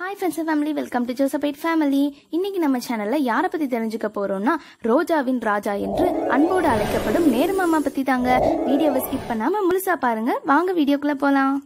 Hi friends family welcome to Josephite family இன்னைக்கு நம்ம சேனல்ல யாரை பத்தி தெரிஞ்சுக்க போறோம்னா ரோஜாவின் ராஜா என்று அன்போடு அழைக்கப்படும் நேருமாமா பத்தி தாங்க வீடியோவை ஸ்கிப் பண்ணாம முழுசா பாருங்க. வாங்க வீடியோக்குள்ள போலாம்.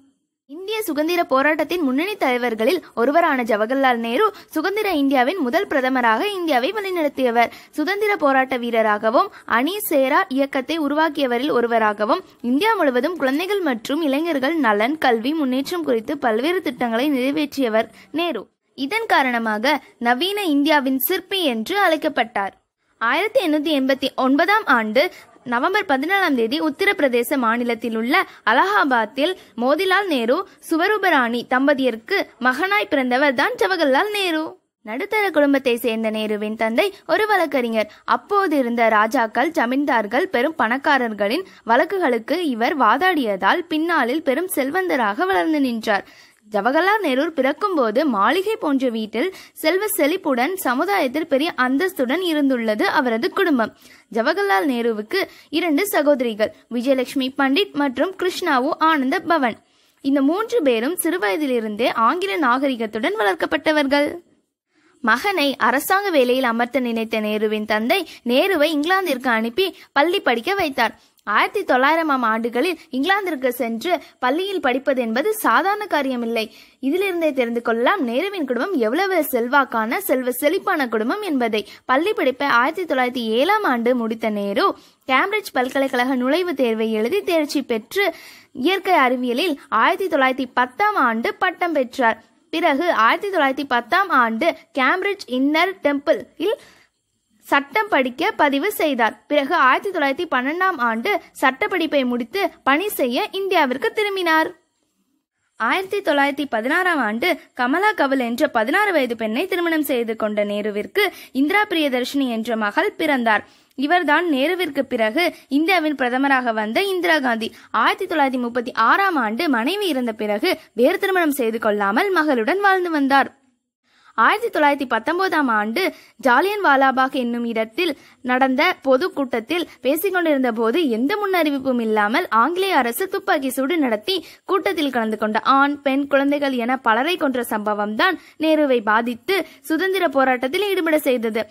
இந்திய சுதந்திர போராட்டத்தின் முன்னணி தலைவர்களில் ஒருவரான ஜவஹர்லால் நேரு சுதந்திர இந்தியாவின் முதல் பிரதமராக இந்தியாவை வழிநடத்தியவர். சுதந்திர போராட்ட வீரராகவும் அணி சேரா இயக்கத்தை உருவாக்கியவரில் ஒருவராகவும் இந்தியா முழுவதும் குழந்தைகள் மற்றும் இளைஞர்கள் நலன் கல்வி முன்னேற்றம் குறித்து பல்வேறு திட்டங்களை நிறைவேற்றியவர் நேரு. இதன் காரணமாக நவீன இந்தியாவின் சிற்பி என்று அழைக்கப்பட்டார். ஆயிரத்தி எண்ணூத்தி எண்பத்தி ஒன்பதாம் ஆண்டு நவம்பர் பதினேழாம் தேதி உத்தரப்பிரதேச மாநிலத்தில் உள்ள அலகாபாத்தில் மோதிலால் நேரு சுவரூபராணி தம்பதியருக்கு மகனாய் பிறந்தவர் தான் ஜவஹர்லால் நேரு. நடுத்தர குடும்பத்தை சேர்ந்த நேருவின் தந்தை ஒரு வழக்கறிஞர். அப்போது இருந்த ராஜாக்கள் ஜமீன்தார்கள் பெரும் பணக்காரர்களின் வழக்குகளுக்கு இவர் வாதாடியதால் பின்னாளில் பெரும் செல்வந்தராக வளர்ந்து நின்றார். ஜவஹர்லால் நேரு பிறக்கும்போது மாளிகை போன்ற வீட்டில் செல்வ செழிப்புடன் சமுதாயத்தில் பெரிய அந்தஸ்துடன் இருந்துள்ளது அவரது குடும்பம். ஜவஹர்லால் நேருவுக்கு இரண்டு சகோதரிகள் விஜயலட்சுமி பண்டிட் மற்றும் கிருஷ்ணாவு ஆனந்த பவன். இந்த மூன்று பேரும் சிறுவயதிலிருந்தே ஆங்கில நாகரிகத்துடன் வளர்க்கப்பட்டவர்கள். மகனை அரசாங்க வேலையில் அமர்த்த நினைத்த நேருவின் தந்தை நேருவை இங்கிலாந்திற்கு அனுப்பி பள்ளி படிக்க வைத்தார். ஆயிரத்தி தொள்ளாயிரமாம் ஆண்டுகளில் இங்கிலாந்திற்கு சென்று பள்ளியில் படிப்பது என்பது சாதாரண காரியமில்லை. இதிலிருந்தே தெரிந்து கொள்ளலாம் நேருவின் குடும்பம் எவ்வளவு செல்வாக்கான செல்வ செழிப்பான குடும்பம் என்பதை. பள்ளி படிப்பை ஆயிரத்தி தொள்ளாயிரத்தி ஏழாம் ஆண்டு முடித்த நேரு கேம்பிரிட்ஜ் பல்கலைக்கழக நுழைவுத் தேர்வை எழுதி தேர்ச்சி பெற்று இயற்கை அறிவியலில் ஆயிரத்தி தொள்ளாயிரத்தி பத்தாம் ஆண்டு பட்டம் பெற்றார். பிறகு ஆயிரத்தி தொள்ளாயிரத்தி பத்தாம் ஆண்டு கேம்பிரிட்ஜ் இன்னர் டெம்பிள் இல் சட்டம் படிக்க பதிவு செய்தார். பிறகு ஆயிரத்தி தொள்ளாயிரத்தி பன்னெண்டாம் ஆண்டு சட்டப்படிப்பை முடித்து பணி செய்ய இந்தியாவிற்கு திரும்பினார். ஆயிரத்தி தொள்ளாயிரத்தி பதினாறாம் ஆண்டு கமலா கவுல் என்ற பதினாறு வயது பெண்ணை திருமணம் செய்து கொண்ட நேருவிற்கு இந்திரா பிரியதர்ஷினி என்ற மகள் பிறந்தார். இவர்தான் நேருவிற்கு பிறகு இந்தியாவின் பிரதமராக வந்த இந்திரா காந்தி. ஆயிரத்தி தொள்ளாயிரத்தி முப்பத்தி ஆறாம் ஆண்டு மனைவி இறந்த பிறகு வேறு திருமணம் செய்து கொள்ளாமல் மகளுடன் வாழ்ந்து வந்தார். ஆயிரத்தி தொள்ளாயிரத்தி பத்தொன்பதாம் ஆண்டு ஜாலியன் வாலாபாக் என்னும் இடத்தில் நடந்த பொது கூட்டத்தில் பேசிக்கொண்டிருந்த போது எந்த முன்னறிவிப்பும் இல்லாமல் ஆங்கிலேய அரசு துப்பாக்கி சூடு நடத்தி கூட்டத்தில் கலந்து கொண்ட ஆண் பெண் குழந்தைகள் என பலரை கொன்ற சம்பவம் தான் நேருவை பாதித்து சுதந்திர போராட்டத்தில் ஈடுபட செய்தது.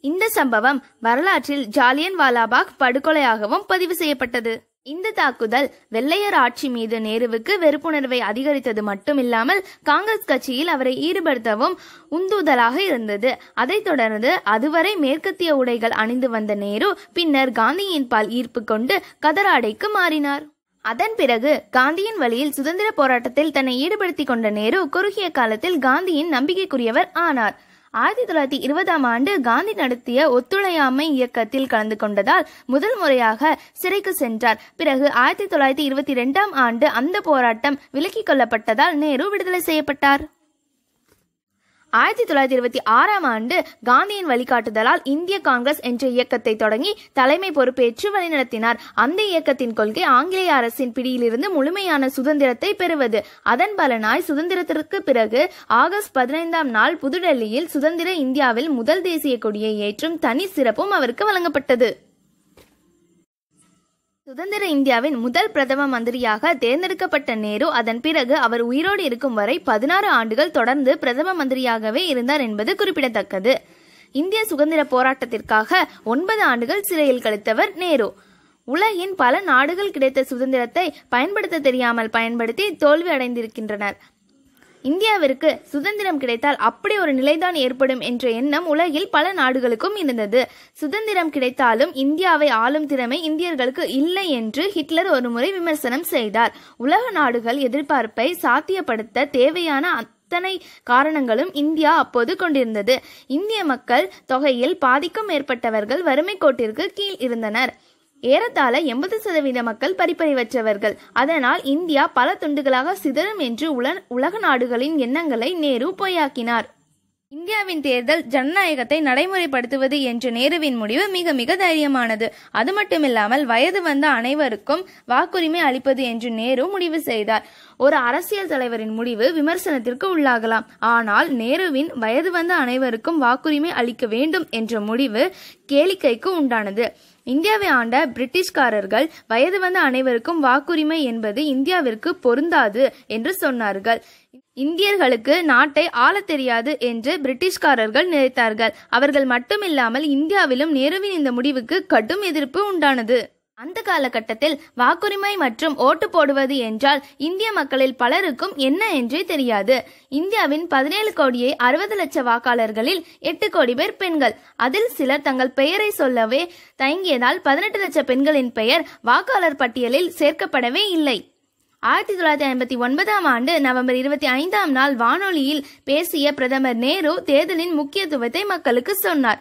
இந்த சம்பவம் வரலாற்றில் ஜாலியன் வாலாபாக் படுகொலையாகவும் பதிவு செய்யப்பட்டது. இந்த தாக்குதல் வெள்ளையர் ஆட்சி மீது நேருவுக்கு வெறுப்புணர்வை அதிகரித்தது மட்டுமில்லாமல் காங்கிரஸ் கட்சியில் அவரை ஈடுபடுத்தவும் உந்துதலாக இருந்தது. அதைத் தொடர்ந்து அதுவரை மேற்கத்திய உடைகள் அணிந்து வந்த நேரு பின்னர் காந்தியின் பால் ஈர்ப்பு கொண்டு கதராடைக்கு மாறினார். அதன் பிறகு காந்தியின் வழியில் சுதந்திர போராட்டத்தில் தன்னை ஈடுபடுத்திக் கொண்ட நேரு குறுகிய காலத்தில் காந்தியின் நம்பிக்கைக்குரியவர் ஆனார். ஆயிரத்தி தொள்ளாயிரத்தி இருபதாம் ஆண்டு காந்தி நடத்திய ஒத்துழையாமை இயக்கத்தில் கலந்து கொண்டதால் முதல் முறையாக சிறைக்கு சென்றார். பிறகு ஆயிரத்தி தொள்ளாயிரத்தி இருபத்தி ரெண்டாம் ஆண்டு அந்த போராட்டம் விலக்கிக் கொள்ளப்பட்டதால் நேரு விடுதலை செய்யப்பட்டார். ஆயிரத்தி தொள்ளாயிரத்தி இருபத்தி ஆறாம் ஆண்டு காந்தியின் வழிகாட்டுதலால் இந்திய காங்கிரஸ் என்ற இயக்கத்தை தொடங்கி தலைமை பொறுப்பேற்று வழிநடத்தினார். அந்த இயக்கத்தின் கொள்கை ஆங்கிலேய அரசின் பிடியிலிருந்து முழுமையான சுதந்திரத்தை பெறுவது. அதன் பலனாய் சுதந்திரத்திற்கு பிறகு ஆகஸ்ட் பதினைந்தாம் நாள் புதுடெல்லியில் சுதந்திர இந்தியாவில் முதல் தேசிய கொடியை ஏற்றும் தனி சிறப்பும் அவருக்கு வழங்கப்பட்டது. சுதந்திர இந்தியாவின் முதல் பிரதம மந்திரியாக தேர்ந்தெடுக்கப்பட்ட நேரு அதன் பிறகு அவர் உயிரோடு இருக்கும் வரை பதினாறு ஆண்டுகள் தொடர்ந்து பிரதம மந்திரியாகவே இருந்தார் என்பது குறிப்பிடத்தக்கது. இந்திய சுதந்திர போராட்டத்திற்காக ஒன்பது ஆண்டுகள் சிறையில் கழித்தவர் நேரு. உலகின் பல நாடுகள் கிடைத்த சுதந்திரத்தை பயன்படுத்த தெரியாமல் பயன்படுத்தி தோல்வி அடைந்திருக்கின்றனர் இந்தியாவிற்கு சுதந்திரம் கிடைத்தால் அப்படி ஒரு நிலைதான் ஏற்படும் என்ற எண்ணம் உலகில் பல நாடுகளுக்கும் இருந்தது. சுதந்திரம் கிடைத்தாலும் இந்தியாவை ஆளும் திறமை இந்தியர்களுக்கு இல்லை என்று ஹிட்லர் ஒருமுறை விமர்சனம் செய்தார். உலக நாடுகள் எதிர்பார்ப்பை சாத்தியப்படுத்த தேவையான அத்தனை காரணங்களும் இந்தியா அப்போது கொண்டிருந்தது. இந்திய மக்கள் தொகையில் பாதிக்கும் மேற்பட்டவர்கள் வறுமை கோட்டிற்கு கீழ் இருந்தனர். ஏறத்தாழ எண்பது சதவீத மக்கள் பறிப்பறிவற்றவர்கள் அதனால் இந்தியா பல துண்டுகளாக சிதறும் என்று உல உலக நாடுகளின் எண்ணங்களை நேரு பொய்யாக்கினார். இந்தியாவின் தேர்தல் ஜனநாயகத்தை நடைமுறைப்படுத்துவது என்ற நேருவின் முடிவு மிக மிக தைரியமானது. அது மட்டுமில்லாமல் வயது வந்த அனைவருக்கும் வாக்குரிமை அளிப்பது என்று நேரு முடிவு செய்தார். ஒரு அரசியல் தலைவரின் முடிவு விமர்சனத்திற்கு உள்ளாகலாம். ஆனால் நேருவின் வயது வந்த அனைவருக்கும் வாக்குரிமை அளிக்க வேண்டும் என்ற முடிவு கேளிக்கைக்கு உண்டானது. இந்தியாவை ஆண்ட பிரிட்டிஷ்காரர்கள் வயது வந்த அனைவருக்கும் வாக்குரிமை என்பது இந்தியாவிற்கு பொருந்தாது என்று சொன்னார்கள். இந்தியர்களுக்கு நாட்டை ஆள தெரியாது என்று பிரிட்டிஷ்காரர்கள் நினைத்தார்கள். அவர்கள் மட்டுமில்லாமல் இந்தியாவிலும் நேருவின் இந்த முடிவுக்கு கடும் எதிர்ப்பு உண்டானது. அந்த காலகட்டத்தில் வாக்குரிமை மற்றும் ஓட்டு போடுவது என்றால் இந்திய மக்களில் பலருக்கும் என்ன என்றே தெரியாது. இந்தியாவின் பதினேழு கோடியே அறுபது லட்ச வாக்காளர்களில் எட்டு கோடி பேர் பெண்கள். அதில் சிலர் தங்கள் பெயரை சொல்லவே தயங்கியதால் பதினெட்டு லட்ச பெண்களின் பெயர் வாக்காளர் பட்டியலில் சேர்க்கப்படவே இல்லை. ஆயிரத்தி தொள்ளாயிரத்தி ஐம்பத்தி ஒன்பதாம் ஆண்டு நவம்பர் இருபத்தி ஐந்தாம் நாள் வானொலியில் பேசிய பிரதமர் நேரு தேர்தலின் முக்கியத்துவத்தை மக்களுக்கு சொன்னார்.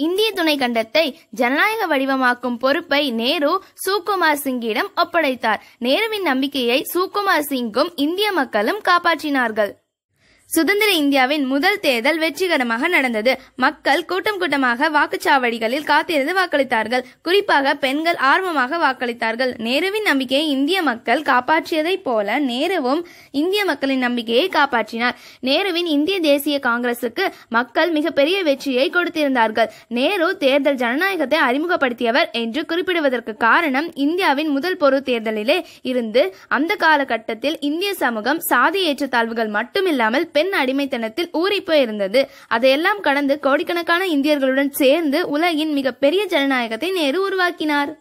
இந்திய துணை கண்டத்தை ஜனநாயக வடிவமாக்கும் பொறுப்பை நேரு சுகுமார் சிங்கிடம் ஒப்படைத்தார். நேருவின் நம்பிக்கையை சுகுமார் சிங்கும் இந்திய மக்களும் காப்பாற்றினார்கள். சுதந்திர இந்தியாவின் முதல் தேர்தல் வெற்றிகரமாக நடந்தது. மக்கள் கூட்டம் கூட்டமாக வாக்குச்சாவடிகளில் காத்திருந்து வாக்களித்தார்கள். குறிப்பாக பெண்கள் ஆர்வமாக வாக்களித்தார்கள். நேருவின் நம்பிக்கையை இந்திய மக்கள் காப்பாற்றியதைப் போல நேருவும் இந்திய மக்களின் நம்பிக்கையை காப்பாற்றினார். நேருவின் இந்திய தேசிய காங்கிரசுக்கு மக்கள் மிகப்பெரிய வெற்றியை கொடுத்திருந்தார்கள். நேரு தேர்தல் ஜனநாயகத்தை அறிமுகப்படுத்தியவர் என்று குறிப்பிடுவதற்கு காரணம் இந்தியாவின் முதல் பொது தேர்தலிலே இருந்து அந்த காலகட்டத்தில் இந்திய சமூகம் சாதி ஏற்றத்தாழ்வுகள் மட்டுமில்லாமல் பெண் அடிமைத்தனத்தில் ஊறி போயிருந்தது. அதையெல்லாம் கடந்து கோடிக்கணக்கான இந்தியர்களுடன் சேர்ந்து உலகின் மிகப்பெரிய ஜனநாயகத்தை நேரு உருவாக்கினார்.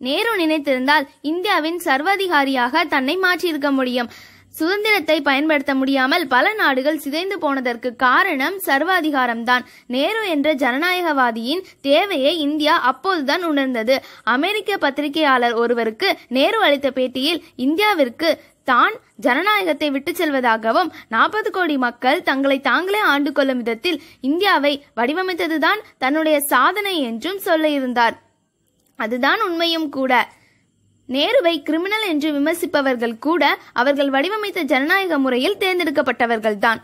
நேரு நினைத்திருந்தால் இந்தியாவின் சர்வாதிகாரியாக தன்னை மாற்றியிருக்க முடியும். சுதந்திரத்தை பயன்படுத்த முடியாமல் பல நாடுகள் சிதைந்து போனதற்கு காரணம் சர்வாதிகாரம்தான். நேரு என்ற ஜனநாயகவாதியின் தேவையை இந்தியா அப்போதுதான் உணர்ந்தது. அமெரிக்க பத்திரிகையாளர் ஒருவருக்கு நேரு அளித்த பேட்டியில் இந்தியாவிற்கு தான் ஜனநாயகத்தை விட்டுச் செல்வதாகவும் நாற்பது கோடி மக்கள் தங்களை தாங்களே ஆண்டு கொள்ளும் விதத்தில் இந்தியாவை வடிவமைத்ததுதான் தன்னுடைய சாதனை என்றும் சொல்ல இருந்தார் அதுதான் உண்மையும் கூட. நேருவை கிரிமினல் என்று விமர்சிப்பவர்கள் கூட அவர்கள் வடிவமைத்த ஜனநாயக முறையில் தேர்ந்தெடுக்கப்பட்டவர்கள்தான்.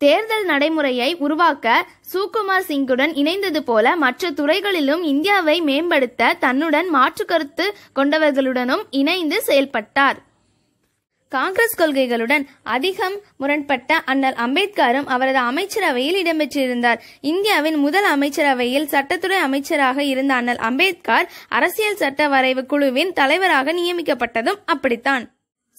தேர்தல் நடைமுறையை உருவாக்க சுகுமார் சிங்குடன் இணைந்தது போல மற்ற துறைகளிலும் இந்தியாவை மேம்படுத்த தன்னுடன் மாற்று கருத்து கொண்டவர்களுடனும் இணைந்து செயல்பட்டார். காங்கிரஸ் கொள்கைகளுடன் அதிகம் முரண்பட்ட அண்ணல் அம்பேத்கரும் அவரது அமைச்சரவையில் இடம்பெற்றிருந்தார். இந்தியாவின் முதல் அமைச்சரவையில் சட்டத்துறை அமைச்சராக இருந்த அண்ணல் அம்பேத்கர் அரசியல் சட்ட வரைவு குழுவின் தலைவராக நியமிக்கப்பட்டதும் அப்படித்தான்.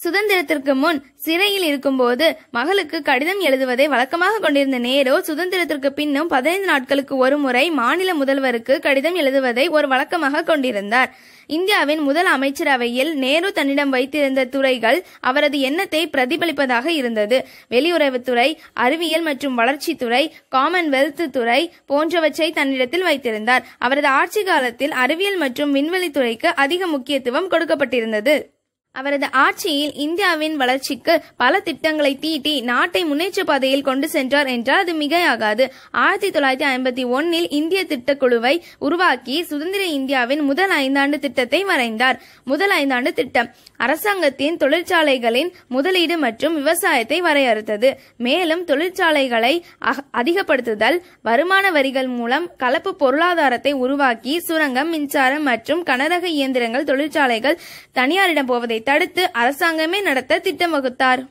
சுதந்திரத்திற்கு முன் சிறையில் இருக்கும்போது மகளுக்கு கடிதம் எழுதுவதை வழக்கமாக கொண்டிருந்த நேரு சுதந்திரத்திற்கு பின்னும் பதினைந்து நாட்களுக்கு ஒரு முறை மாநில முதல்வருக்கு கடிதம் எழுதுவதை ஒரு வழக்கமாக கொண்டிருந்தார். இந்தியாவின் முதல் அமைச்சரவையில் நேரு தன்னிடம் வைத்திருந்த துறைகள் அவரது எண்ணத்தை பிரதிபலிப்பதாக இருந்தது. வெளியுறவுத்துறை அறிவியல் மற்றும் வளர்ச்சித்துறை காமன்வெல்த் துறை போன்றவற்றை தன்னிடத்தில் வைத்திருந்தார். அவரது ஆட்சி காலத்தில் அறிவியல் மற்றும் விண்வெளித்துறைக்கு அதிக முக்கியத்துவம் கொடுக்கப்பட்டிருந்தது. அவரது ஆட்சியில் இந்தியாவின் வளர்ச்சிக்கு பல திட்டங்களை தீட்டி நாட்டை முன்னேற்ற பாதையில் கொண்டு சென்றார் என்றால் அது மிகையாகாது. ஆயிரத்தி தொள்ளாயிரத்தி ஐம்பத்தி ஒன்னில் இந்திய திட்டக்குழுவை உருவாக்கி சுதந்திர இந்தியாவின் முதல் ஐந்தாண்டு திட்டத்தை வரைந்தார். முதல் ஐந்தாண்டு திட்டம் அரசாங்கத்தின் தொழிற்சாலைகளின் முதலீடு மற்றும் விவசாயத்தை வரையறுத்தது. மேலும் தொழிற்சாலைகளை அக- அதிகப்படுத்துதல் வருமான வரிகள் மூலம் கலப்பு பொருளாதாரத்தை உருவாக்கி சுரங்கம் மின்சாரம் மற்றும் கனரக இயந்திரங்கள் தொழிற்சாலைகள் தனியாரிடம் போவதை தடுத்து அரசாங்கமே நடத்த திட்டம் வகுத்தார்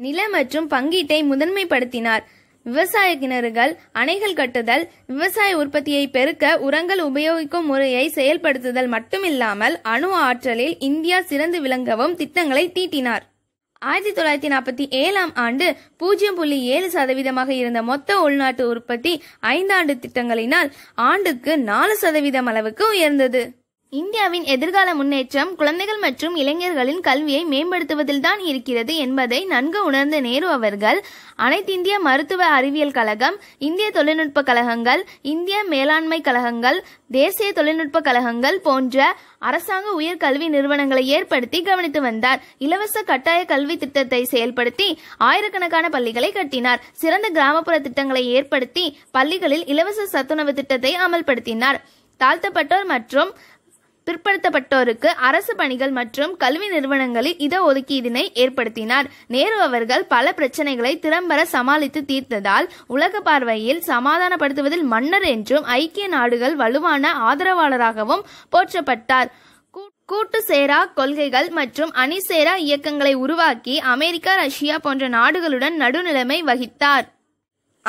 நில மற்றும் பங்கீட்டை முதன்மைப்படுத்தினார். விவசாய கிணறுகள் அணைகள் கட்டுதல் விவசாய உற்பத்தியை பெருக்க உரங்கள் உபயோகிக்கும் முறையை செயல்படுத்துதல் மட்டுமில்லாமல் அணு ஆற்றலில் இந்தியா சிறந்து விளங்கவும் திட்டங்களை தீட்டினார். ஆயிரத்தி தொள்ளாயிரத்தி நாற்பத்தி ஏழாம் ஆண்டு பூஜ்ஜியம் புள்ளி ஏழு சதவீதமாக இருந்த மொத்த உள்நாட்டு உற்பத்தி ஐந்தாண்டு திட்டங்களினால் ஆண்டுக்கு நாலு சதவீதம் அளவுக்கு உயர்ந்தது. இந்தியாவின் எதிர்கால முன்னேற்றம் குழந்தைகள் மற்றும் இளைஞர்களின் கல்வியை மேம்படுத்துவதில்தான் இருக்கிறது என்பதை நன்கு உணர்ந்த நேரு அவர்கள் அனைத்திந்திய மருத்துவ அறிவியல் கழகம் இந்திய தொழில்நுட்ப கழகங்கள் இந்திய மேலாண்மை கழகங்கள் தேசிய தொழில்நுட்ப கழகங்கள் போன்ற அரசாங்க உயர் கல்வி நிறுவனங்களை ஏற்படுத்தி கவனித்து வந்தார். இலவச கட்டாய கல்வி திட்டத்தை செயல்படுத்தி ஆயிரக்கணக்கான பள்ளிகளை கட்டினார். சிறந்த கிராமப்புற திட்டங்களை ஏற்படுத்தி பள்ளிகளில் இலவச சத்துணவு திட்டத்தை அமல்படுத்தினார். தாழ்த்தப்பட்டோர் மற்றும் பிற்படுத்தப்பட்டோருக்கு அரசு பணிகள் மற்றும் கல்வி நிறுவனங்களில் இட ஒதுக்கீடினை ஏற்படுத்தினார். நேரு அவர்கள் பல பிரச்சனைகளை திறம்பட சமாளித்து தீர்த்ததால் உலக பார்வையில் சமாதானப்படுத்துவதில் மன்னர் என்றும் ஐக்கிய நாடுகள் வலுவான ஆதரவாளராகவும் போற்றப்பட்டார். கூ- கூட்டு சேரா கொள்கைகள் மற்றும் அணி சேரா இயக்கங்களை உருவாக்கி அமெரிக்கா ரஷ்யா போன்ற நாடுகளுடன் நடுநிலைமை வகித்தார்.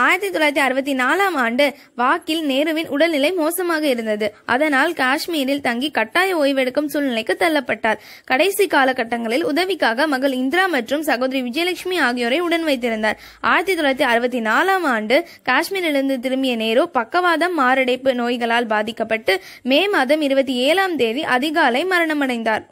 ஆயிரத்தி தொள்ளாயிரத்தி அறுபத்தி நாலாம் ஆண்டு வாக்கில் நேருவின் உடல்நிலை மோசமாக இருந்தது. அதனால் காஷ்மீரில் தங்கி கட்டாய ஓய்வெடுக்கும் சூழ்நிலைக்கு தள்ளப்பட்டார். கடைசி காலகட்டங்களில் உதவிக்காக மகள் இந்திரா மற்றும் சகோதரி விஜயலட்சுமி ஆகியோரை உடன் வைத்திருந்தார். ஆயிரத்தி தொள்ளாயிரத்தி அறுபத்தி நாலாம் ஆண்டு காஷ்மீரிலிருந்து திரும்பிய நேரு பக்கவாதம் மாரடைப்பு நோய்களால் பாதிக்கப்பட்டு மே மாதம் இருபத்தி ஏழாம் தேதி அதிகாலை மரணமடைந்தார்.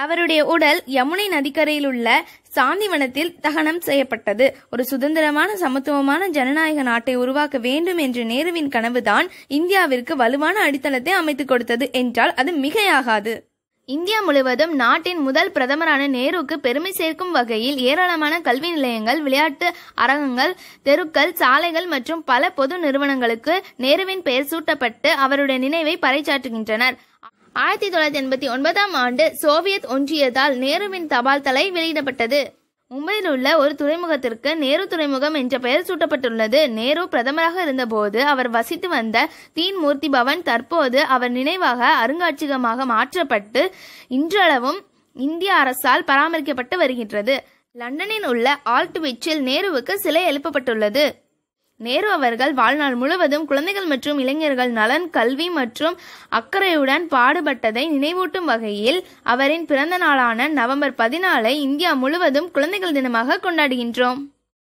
அவருடைய உடல் யமுனை நதிக்கரையில் உள்ள சாந்திவனத்தில் தகனம் செய்யப்பட்டது. ஒரு சுதந்திரமான சமத்துவமான ஜனநாயக நாட்டை உருவாக்க வேண்டும் என்ற நேருவின் கனவுதான் இந்தியாவிற்கு வலுவான அடித்தளத்தை அமைத்துக் கொடுத்தது என்றால் அது மிகையாகாது. இந்தியா முழுவதும் நாட்டின் முதல் பிரதமரான நேருக்கு பெருமை சேர்க்கும் வகையில் ஏராளமான கல்வி நிலையங்கள் விளையாட்டு அரங்கங்கள் தெருக்கள் சாலைகள் மற்றும் பல பொது நிறுவனங்களுக்கு நேருவின் பெயர் சூட்டப்பட்டு அவருடைய நினைவை பறைச்சாற்றுகின்றனர் ஆயிரத்தி தொள்ளாயிரத்தி எண்பத்தி ஒன்பதாம் ஆண்டு சோவியத் ஒன்றியத்தால் நேருவின் தபால் தலை வெளியிடப்பட்டது. மும்பையில் உள்ள ஒரு துறைமுகத்திற்கு நேரு துறைமுகம் என்ற பெயர் சூட்டப்பட்டுள்ளது. நேரு பிரதமராக இருந்தபோது அவர் வசித்து வந்த தீன் மூர்த்தி பவன் தற்போது அவர் நினைவாக அருங்காட்சியகமாக மாற்றப்பட்டு இன்றளவும் இந்திய அரசால் பராமரிக்கப்பட்டு வருகின்றது. லண்டனில் உள்ள ஆல்ட்விச்சில் நேருவுக்கு சிலை எழுப்பப்பட்டுள்ளது. நேரு அவர்கள் வாழ்நாள் முழுவதும் குழந்தைகள் மற்றும் இளைஞர்கள் நலன் கல்வி மற்றும் அக்கறையுடன் பாடுபட்டதை நினைவூட்டும் வகையில் அவரின் பிறந்த நாளான நவம்பர் பதினாலை இந்தியா முழுவதும் குழந்தைகள் தினமாக கொண்டாடுகின்றோம்.